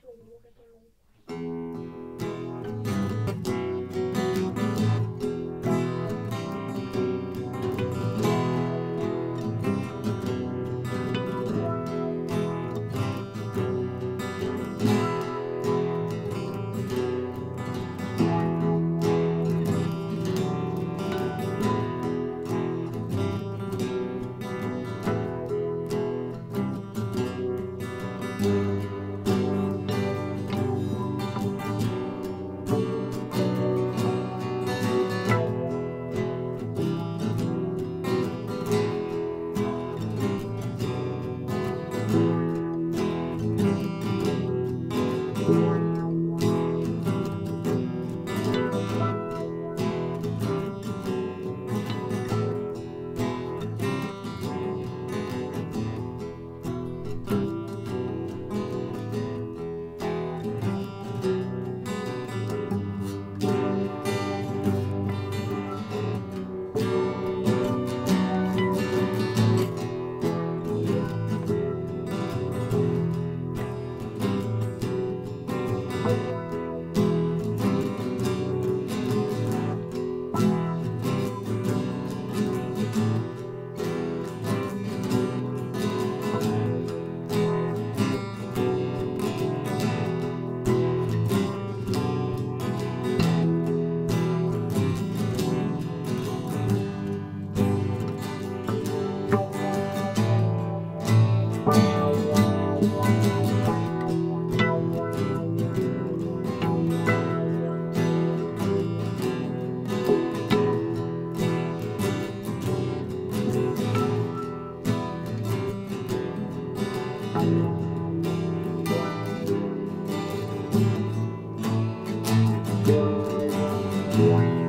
是我们又 you. Thank